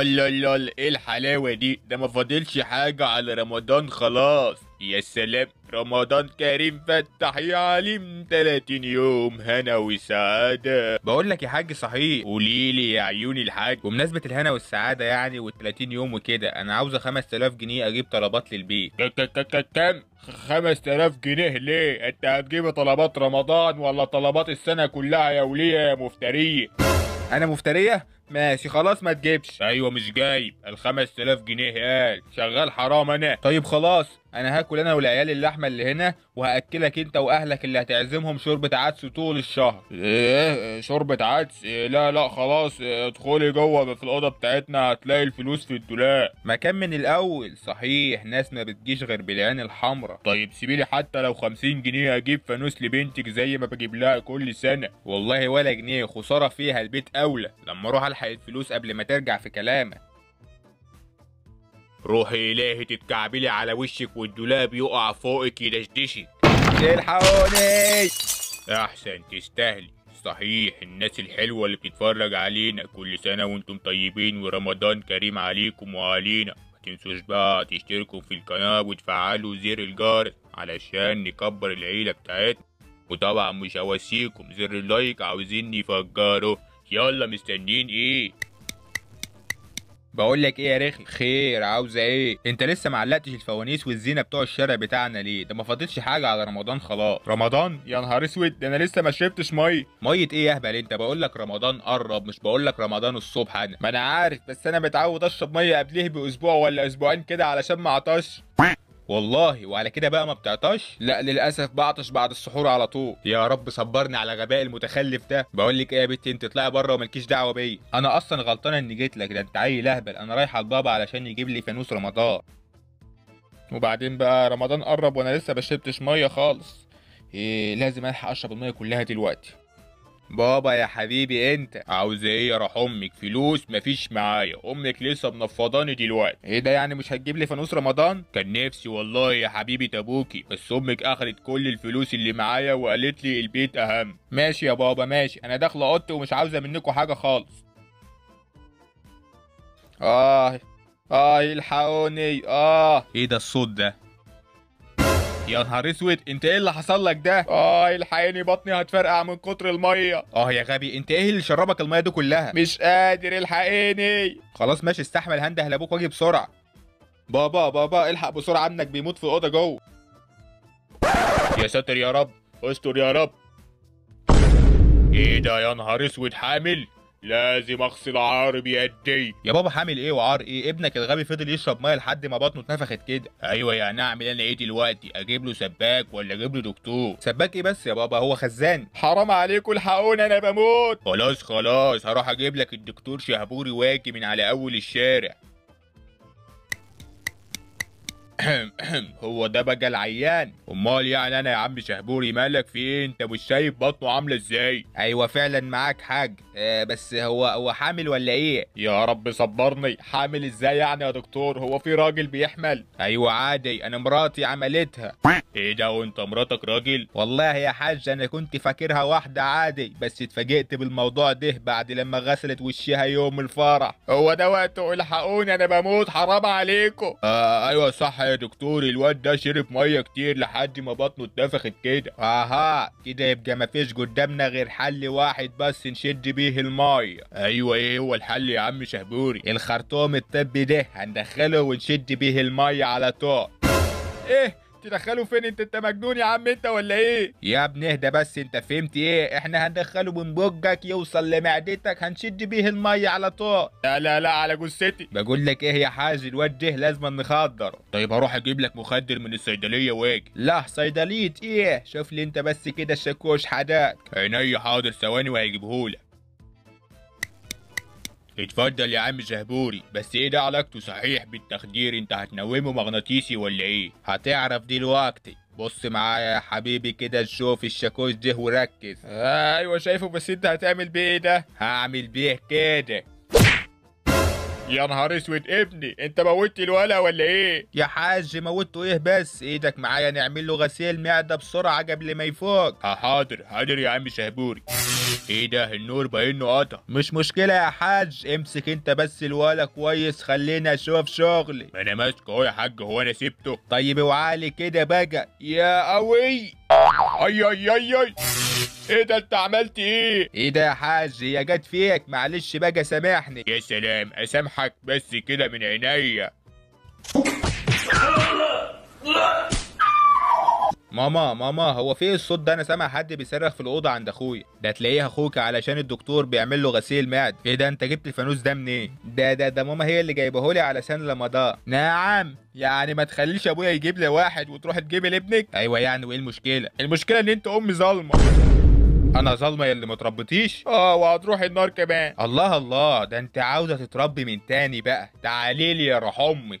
الله الله إيه الحلاوة دي؟ ده ما فاضلش حاجة على رمضان خلاص. يا سلام رمضان كريم فتح يا عليم 30 يوم هنا وسعادة. بقول لك يا حاج صحيح. قولي لي يا عيوني الحاج بمناسبة الهنا والسعادة يعني وال30 يوم وكده أنا عاوزة 5000 جنيه أجيب طلبات للبيت. كام؟ 5000 جنيه ليه؟ أنت هتجيب طلبات رمضان ولا طلبات السنة كلها يا ولية يا مفترية؟ أنا مفترية؟ ماشي خلاص ما تجيبش. أيوه مش جايب. ال 5000 جنيه قال شغال حرام أنا. طيب خلاص. أنا هاكل أنا والعيال اللحمة اللي هنا وهأكلك أنت وأهلك اللي هتعزمهم شوربة عدس طول الشهر. إيه؟ شوربة عدس؟ إيه لا لا خلاص. إيه، ادخلي جوه في الأوضة بتاعتنا هتلاقي الفلوس في الدولاب. ما كان من الأول. صحيح ناس ما بتجيش غير بالعين الحمراء. طيب سيبيلي حتى لو 50 جنيه أجيب فانوس لبنتك زي ما بجيب لها كل سنة. والله ولا جنيه خسارة فيها البيت أولى. لما أروح ألحق الفلوس قبل ما ترجع في كلامك. روحي إلهي تتكعبلي على وشك والدولاب يقع فوقك يدشدشك. تلحقوني أحسن تستاهلي. صحيح الناس الحلوة اللي بتتفرج علينا كل سنة وأنتم طيبين ورمضان كريم عليكم وعلينا. ما تنسوش بقى تشتركوا في القناة وتفعلوا زر الجرس علشان نكبر العيلة بتاعتنا. وطبعا مش هواسيكم زر اللايك عاوزين نفجره يلا مستنيين إيه؟ بقول لك إيه يا رخي خير عاوزة إيه؟ انت لسه ما علقتش الفوانيس والزينة بتوع الشارع بتاعنا ليه؟ ده ما فاضلش حاجة على رمضان خلاص. رمضان؟ يا نهار اسود ده أنا لسه ما شربتش مية. مية إيه يا اهبل انت؟ بقول لك رمضان قرب مش بقول لك رمضان الصبح أنا. ما أنا عارف بس أنا متعود اشرب مية قبليه بأسبوع ولا أسبوعين كده علشان ما اعطش. والله وعلى كده بقى ما بتعطش؟ لا للأسف بعطش بعد السحور على طول. يا رب صبرني على غباء المتخلف ده. بقول لك إيه يا بنتي أنت اطلعي بره ومالكيش دعوة بيا. أنا أصلا غلطانة إني جيت لك ده أنت عيل اهبل أنا رايح على البابا علشان يجيب لي فانوس رمضان. وبعدين بقى رمضان قرب وأنا لسه بشربتش مية خالص. إيه لازم ألحق أشرب المية كلها دلوقتي. بابا يا حبيبي انت عاوز إيه؟ يا روح أمك فلوس مفيش معايا. أمك لسه منفضاني دلوقتي. إيه ده يعني مش هتجيب لي فانوس رمضان؟ كان نفسي والله يا حبيبي أبوكي بس أمك أخدت كل الفلوس اللي معايا وقالت لي البيت أهم. ماشي يا بابا ماشي. أنا داخلة أوضتي ومش عاوزة منكم حاجة خالص. آه آه إلحقوني. آه. إيه ده الصوت ده؟ يا نهار أسود أنت إيه اللي حصل لك ده؟ آه الحقيني بطني هتفرقع من كتر المية. آه يا غبي أنت إيه اللي شربك المية دي كلها؟ مش قادر الحقيني. خلاص ماشي استحمل هنده لأبوك وأجي بسرعة. بابا بابا الحق بسرعة ابنك بيموت في الاوضه جوه. يا ساتر يا رب. استر يا رب. إيه ده يا نهار أسود حامل؟ لازم أغسل عار بيدي. يا بابا حامل إيه وعار إيه؟ ابنك الغبي فضل يشرب مية لحد ما بطنه اتنفخت كده. أيوه يعني اعمل أنا إيه دلوقتي. أجيب له سباك ولا أجيب له دكتور؟ سباك إيه بس يا بابا؟ هو خزان. حرام عليكم الحقوني أنا بموت. خلاص خلاص. هروح أجيب لك الدكتور شهبوري واجي من على أول الشارع. هو ده بقى العيان. أمال يعني أنا يا عم شهبوري مالك في إيه؟ أنت مش شايف بطنه عاملة إزاي؟ أيوه فعلا معاك حاج. آه بس هو هو حامل ولا إيه؟ يا رب صبرني. حامل إزاي يعني يا دكتور؟ هو في راجل بيحمل. أيوه عادي. أنا مراتي عملتها. إيه ده؟ وأنت مراتك راجل؟ والله يا حاج أنا كنت فاكرها واحدة عادي بس اتفاجئت بالموضوع ده بعد لما غسلت وشها يوم الفرح. هو ده وقته الحقوني أنا بموت حرام عليكم. آه أيوه صح يا دكتور الواد ده شرب مية كتير لحد ما بطنه اتنفخت كده. أها كده يبقى مفيش قدامنا غير حل واحد بس نشد بيه المية. أيوه إيه هو الحل يا عم شهبوري؟ الخرطوم الطبي ده هندخله ونشد بيه المية على طول. إيه؟ تدخله فين؟ انت انت مجنون يا عم انت ولا إيه؟ يا ابني اهدى بس انت فهمت إيه؟ إحنا هندخله من بقك يوصل لمعدتك هنشد بيه المية على طول. لا لا لا على جثتي. بقول لك إيه يا حاج الواد ده لازم نخدره طيب هروح أجيب لك مخدر من الصيدلية واجي لا صيدلية إيه؟ شوف لي انت بس كده الشاكوش حداك. عينيا حاضر ثواني وهيجيبهولك. اتفضل يا عم زهبوري بس إيه ده علاقته صحيح بالتخدير انت هتنومه مغناطيسي ولا إيه؟ هتعرف دلوقتي. بص معايا يا حبيبي كده شوف الشاكوش ده وركز. آه أيوه شايفه بس انت هتعمل بيه إيه ده؟ هعمل بيه كده. يا نهار أسود ابني أنت موتت الولا ولا إيه؟ يا حاج موتته إيه بس؟ إيدك معايا نعمل له غسيل معدة بسرعة قبل ما يفوق. حاضر حاضر يا عم شهبوري. إيه ده النور باينه قطع مش مشكلة يا حاج امسك أنت بس الولا كويس خليني أشوف شغلي. ما أنا ماسكه أهو يا حاج هو أنا سبته. طيب اوعالي كده بقى. يا قوي! اي اي اي اي. إيه ده انت عملت إيه؟ إيه ده يا حاج؟ يا جت فيك. معلش بقى سامحني. يا سلام. اسامحك بس كده من عينيا. ماما ماما هو في الصوت ده؟ أنا سامع حد بيصرخ في الأوضة عند اخويا ده تلاقيه أخوك علشان الدكتور بيعمل له غسيل معد. إيه ده؟ أنت جبت الفانوس ده منين؟ ده ده ده ماما هي اللي جايبه لي علشان رمضان نعم. يعني ما تخليش أبويا يجيب لي واحد وتروح تجيب لابنك؟ أيوه يعني وإيه المشكلة؟ المشكلة إن أنت أم ظالمة. أنا ظالمة يا اللي ما تربيتيش؟ آه وهتروح النار كمان. الله الله. ده أنت عاوزة تتربي من تاني بقى. تعالي لي يا روح أمك